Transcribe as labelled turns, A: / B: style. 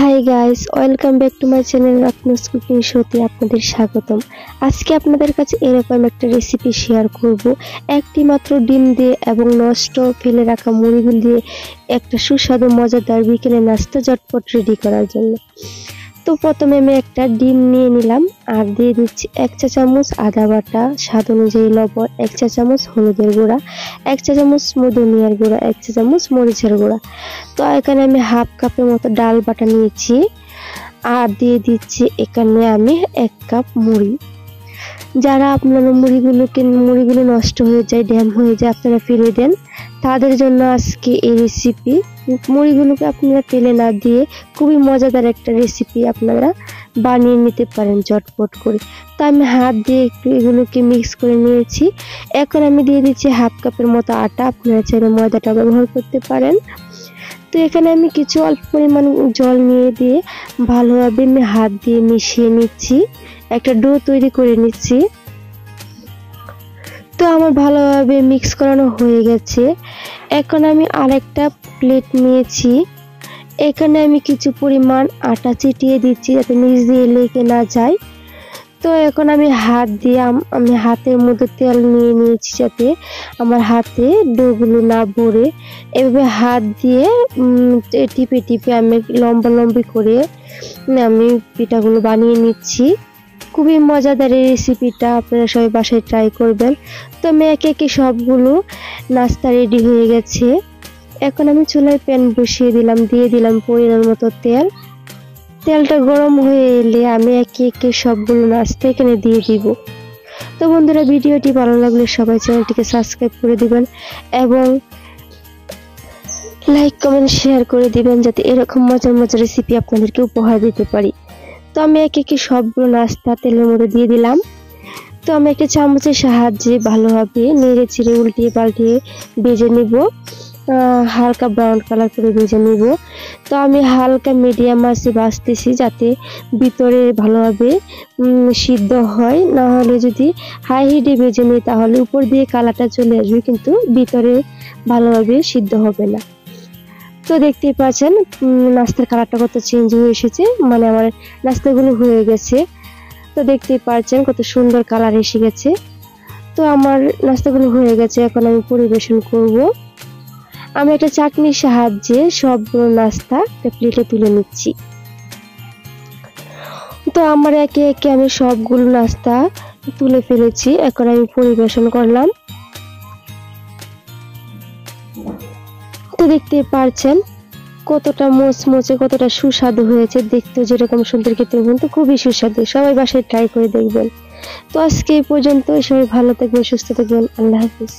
A: Hi guys welcome back to my channel Ratna's cooking শোতে আপনাদের স্বাগতম। আজকে আপনাদের কাছে এরকম একটা রেসিপি শেয়ার করব। একটি মাত্র ডিম দিয়ে এবং নষ্ট ফেলে রাখা মুড়িগুল দিয়ে একটা সুস্বাদু, মজাদার বিকেলে নাস্তা ঝটপট রেডি করার জন্য। তো প্রথমে আমি একটা ডিম নিয়ে নিলাম, আর দিয়ে দিচ্ছি এক চা চামচ আদা বাটা, স্বাদ অনুযায়ী লবণ, এক চা চামচ হলুদের গুঁড়া, এক চা চামচ মধুনিয়ার গুঁড়া, এক চা চামচ মরিচের গুঁড়া। তো এখানে আমি হাফ কাপের মতো ডাল বাটা নিয়েছি, আর দিয়ে দিচ্ছি এখানে আমি এক কাপ মুড়ি। যারা আপনারা মুড়িগুলোকে, মুড়িগুলো নষ্ট হয়ে যায়, ড্যাম হয়ে যায়, আপনারা ফেলে দেন। তাদের জন্য আজকে এই রেসিপি মুড়িগুলোকে আপনারা তেলে না দিয়ে খুবই মজাদার একটা রেসিপি আপনারা বানিয়ে নিতে পারেন চটপট করে। তো আমি হাত দিয়ে একটু এগুলোকে মিক্স করে নিয়েছি। এখন আমি দিয়ে দিচ্ছি হাফ কাপের মতো আটা। আপনারা চাইলে ময়দাটা ব্যবহার করতে পারেন। তো এখানে আমি কিছু অল্প পরিমাণ জল নিয়ে দিয়ে ভালোভাবে আমি হাত দিয়ে মিশিয়ে নিচ্ছি। একটা ডো তৈরি করে নিচ্ছি। তো আমার ভালোভাবে মিক্স করানো হয়ে গেছে। এখন আমি আরেকটা প্লেট নিয়েছি। এখানে আমি কিছু পরিমাণ আটা চিটিয়ে দিচ্ছি যাতে নিচ দিয়ে লেগে না যায়। তো এখন আমি হাত দিয়ে আমি হাতের মধ্যে তেল নিয়ে নিয়েছি যাতে আমার হাতে ডোগুলো না ভরে। এভাবে হাত দিয়ে টিপে টিপে আমি লম্বা লম্বি করে আমি পিঠাগুলো বানিয়ে নিচ্ছি। খুবই মজাদার এই রেসিপিটা আপনারা সবাই বাসায় ট্রাই করবেন। তো আমি একে একে সবগুলো নাস্তা রেডি হয়ে গেছে? এখন আমি চুলায় প্যান বসিয়ে দিলাম, দিয়ে দিলাম পরিমাণ মতো তেল। তেলটা গরম হয়ে এলে আমি একে একে সবগুলো নাস্তা এখানে দিয়ে দিব। তো বন্ধুরা, ভিডিওটি ভালো লাগলে সবাই চ্যানেলটিকে সাবস্ক্রাইব করে দিবেন এবং লাইক কমেন্ট শেয়ার করে দিবেন যাতে এরকম মজার মজার রেসিপি আপনাদেরকে উপহার দিতে পারি। তো আমি একে একে সবগুলো নাস্তা তেলের মধ্যে দিয়ে দিলাম। তো আমি একটা চামচের সাহায্যে ভালোভাবে নেড়ে চিড়ে উল্টিয়ে পাল্টিয়ে ভেজে নিব। হালকা ব্রাউন কালার করে ভেজে নিব। তো আমি হালকা মিডিয়াম আঁচে বাঁচতেছি যাতে ভিতরে ভালোভাবে সিদ্ধ হয়। না হলে যদি হাই হিটে ভেজে নিই তাহলে উপর দিয়ে কালারটা চলে আসবে কিন্তু ভিতরে ভালোভাবে সিদ্ধ হবে না। তো দেখতেই পাচ্ছেন নাস্তার কালারটা কত চেঞ্জ হয়ে এসেছে। মানে আমার নাস্তাগুলো হয়ে গেছে। তো দেখতেই পাচ্ছেন কত সুন্দর কালার এসে গেছে। তো আমার নাস্তাগুলো হয়ে গেছে, এখন আমি পরিবেশন করব। আমি একটা চাটনির সাহায্যে সবগুলো নাস্তা প্লেটে তুলে নিচ্ছি। তো আমার একে একে আমি সবগুলো নাস্তা তুলে ফেলেছি। এখন আমি পরিবেশন করলাম। তো দেখতে পারছেন কতটা মোচমোচে, কতটা সুস্বাদু হয়েছে। দেখতে যেরকম সুন্দর খেতে কিন্তু খুবই সুস্বাদু। সবাই বাসায় ট্রাই করে দেখবেন। তো আজকে এই পর্যন্ত সবাই ভালো থাকবেন, সুস্থ থাকবেন। আল্লাহ হাফিজ।